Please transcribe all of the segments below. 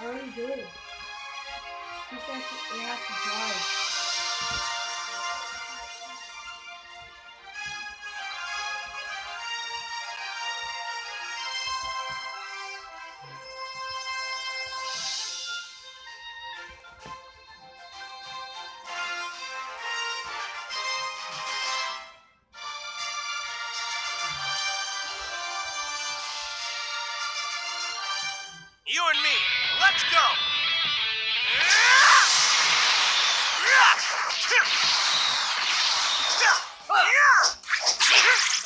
I already did. He said it has to drive. You and me, let's go! This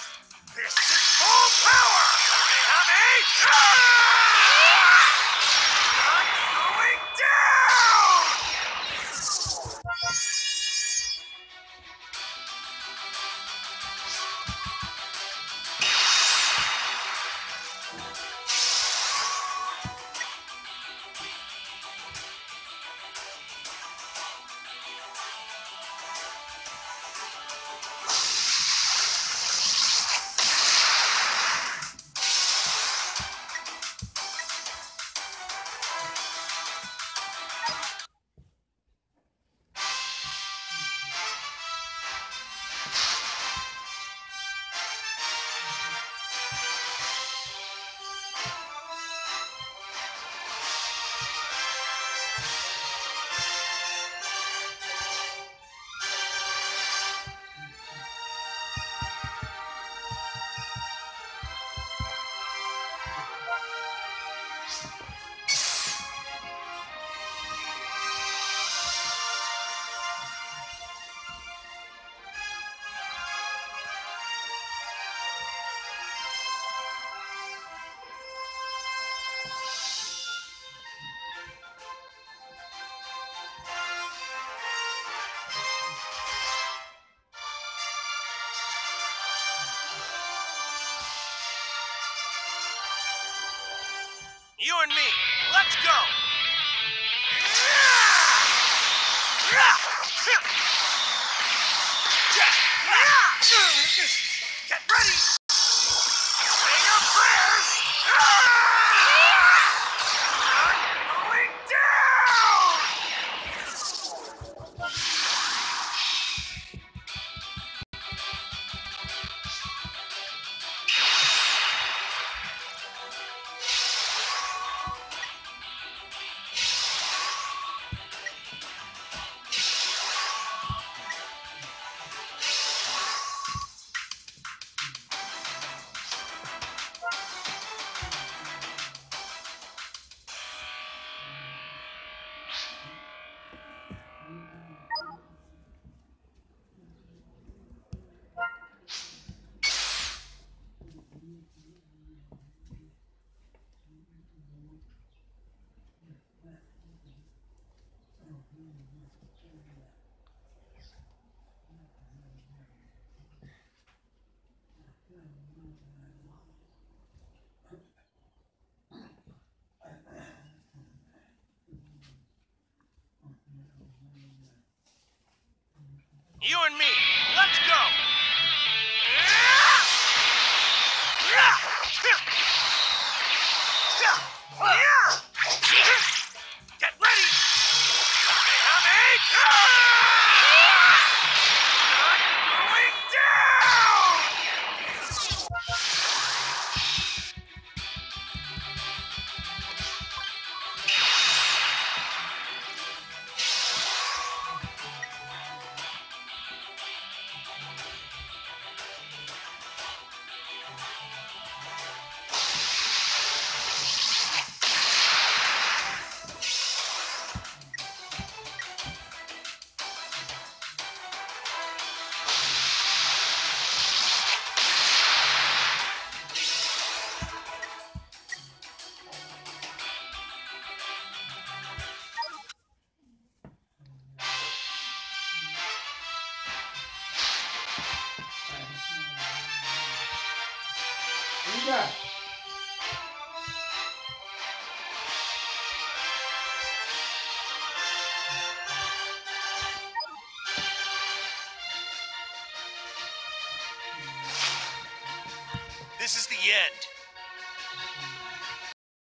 You and me, let's go! Get You and me, let's go! Get This is the end.